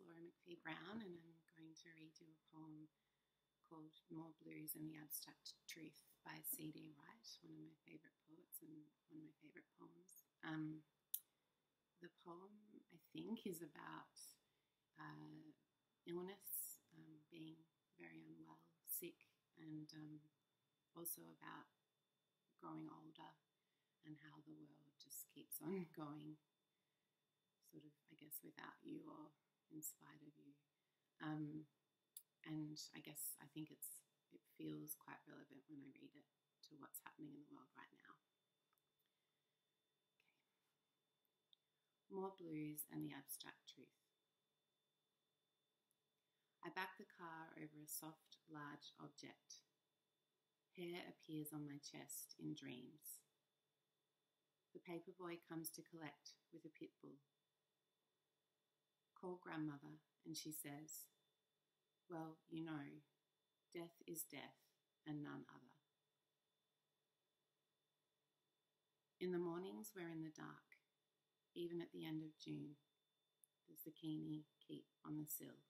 Laura McPhee-Browne, and I'm going to read you a poem called More Blues and the Abstract Truth by C.D. Wright, one of my favourite poets and one of my favourite poems. Um, the poem, I think, is about uh, illness, um, being very unwell, sick, and um, also about growing older and how the world just keeps on going sort of, I guess, without you or in spite of you. Um, and I guess I think it's it feels quite relevant when I read it to what's happening in the world right now. Okay. More blues and the abstract truth. I back the car over a soft, large object. Hair appears on my chest in dreams. The paperboy comes to collect with a pit bull grandmother, and she says, Well, you know, death is death and none other. In the mornings, we're in the dark, even at the end of June. The zucchini keep on the sill.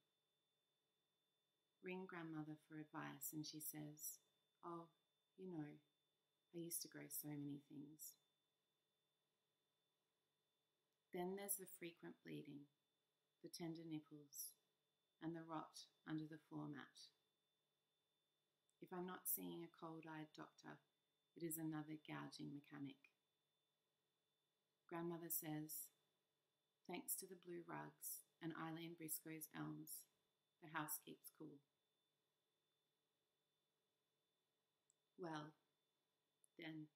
Ring grandmother for advice, and she says, Oh, you know, I used to grow so many things. Then there's the frequent bleeding the tender nipples, and the rot under the floor mat. If I'm not seeing a cold eyed doctor, it is another gouging mechanic. Grandmother says, thanks to the blue rugs and Eileen Briscoe's elms, the house keeps cool. Well, then,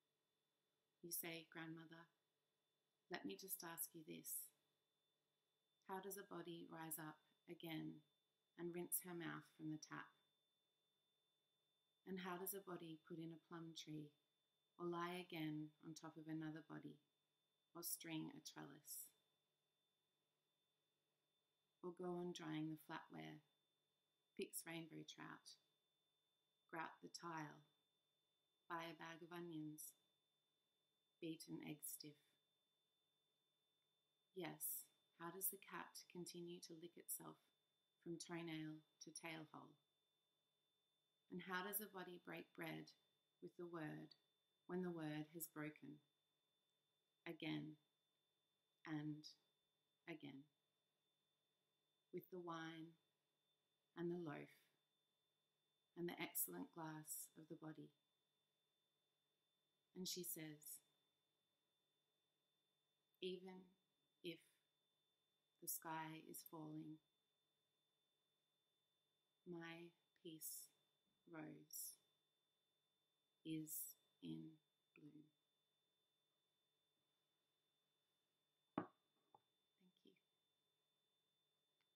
you say, Grandmother, let me just ask you this. How does a body rise up again and rinse her mouth from the tap? And how does a body put in a plum tree or lie again on top of another body or string a trellis? Or go on drying the flatware, fix rainbow trout, grout the tile, buy a bag of onions, beat an egg stiff. Yes, how does the cat continue to lick itself from toenail to tail hole? And how does a body break bread with the word when the word has broken? Again and again. With the wine and the loaf and the excellent glass of the body. And she says, even if the sky is falling. My peace rose is in